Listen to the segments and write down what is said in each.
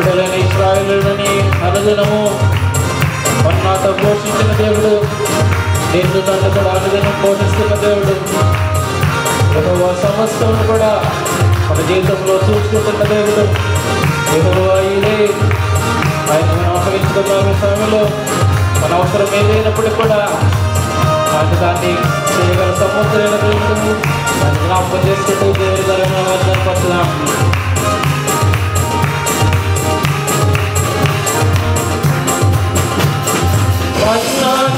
బిడ్డలని ఇస్రాయలుడని అనుదినము. మన్నాతో పోషించిన దేవుడు నిన్ను నన్ను కూడా అనుదినం పోషిస్తున్న దేవుడు. యహోవా సమస్తం కూడా మన జీవితంలో చూసుకుంటున్న దేవుడు. యహోవా ఇదే. ఆయన ఆహరించుకున్నాము సమయంలో. మన అవసరం ఏదైనప్పుడు కూడా ఆయన దాన్ని చేయగల సమర్థమైన దాన్ని జ్ఞాపకం చేసుకుంటూ దేవుడు ధర పట్ల Bye.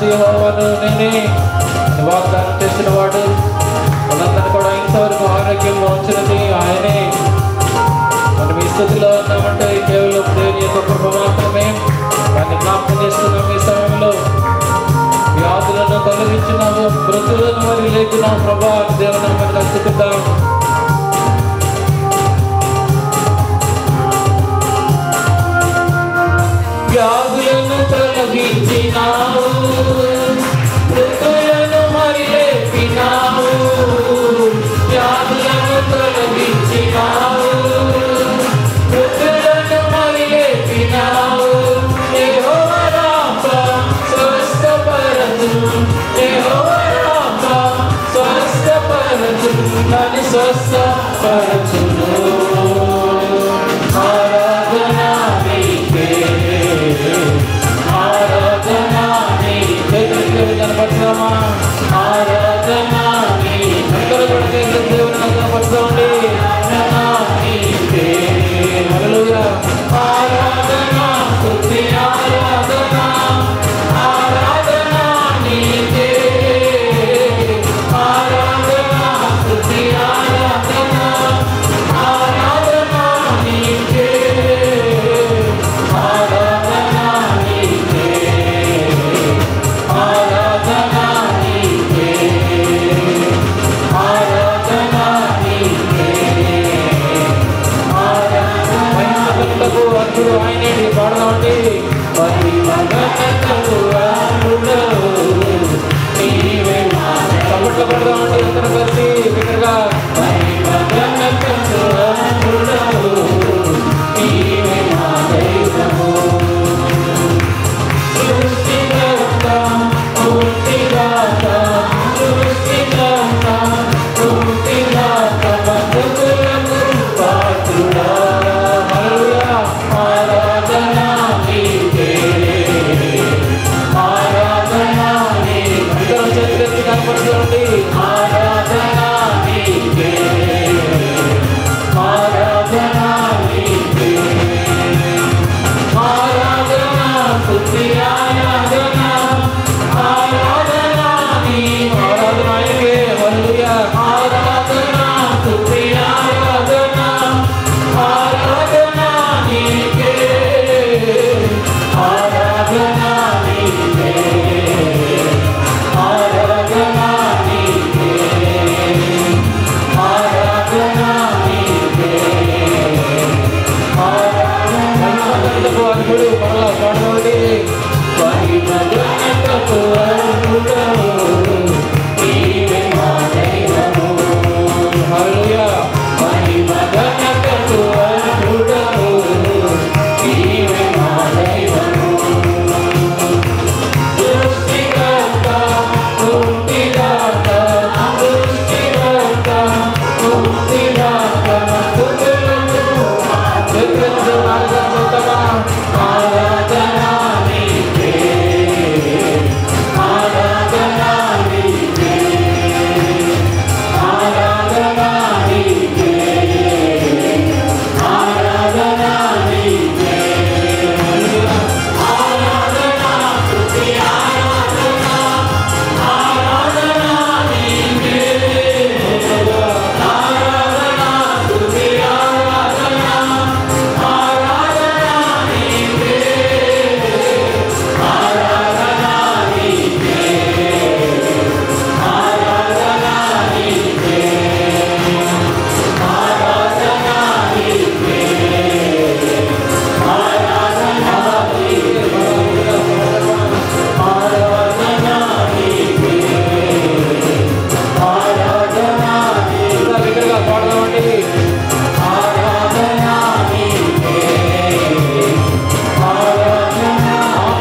జీవోవను నిన్నే వాగ్దానం చేసిన వాడు మనందరూ కూడా ఇంతవరకు ఆరోగ్యంగా వచ్చినది ఆయనే. nossa safada ఆయనండి పాడదామండి పతి మగతలు ఆముడు నీవే అందరం కలిసి బిగ్గరగా రాముడు పరలోకానికి పరిమళ